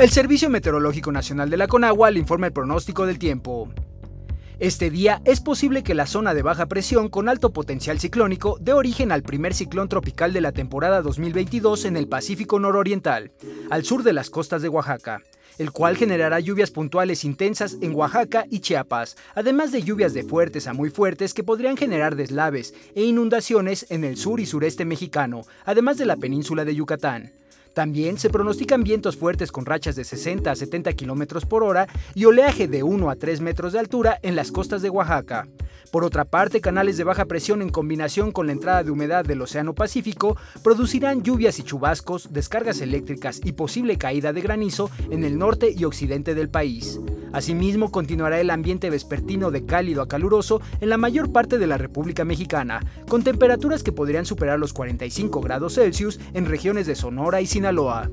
El Servicio Meteorológico Nacional de la Conagua le informa el pronóstico del tiempo. Este día es posible que la zona de baja presión con alto potencial ciclónico dé origen al primer ciclón tropical de la temporada 2022 en el Pacífico nororiental, al sur de las costas de Oaxaca, el cual generará lluvias puntuales intensas en Oaxaca y Chiapas, además de lluvias de fuertes a muy fuertes que podrían generar deslaves e inundaciones en el sur y sureste mexicano, además de la península de Yucatán. También se pronostican vientos fuertes con rachas de 60 a 70 km por hora y oleaje de 1 a 3 metros de altura en las costas de Oaxaca. Por otra parte, canales de baja presión en combinación con la entrada de humedad del Océano Pacífico producirán lluvias y chubascos, descargas eléctricas y posible caída de granizo en el norte y occidente del país. Asimismo, continuará el ambiente vespertino de cálido a caluroso en la mayor parte de la República Mexicana, con temperaturas que podrían superar los 45 grados Celsius en regiones de Sonora y Sinaloa.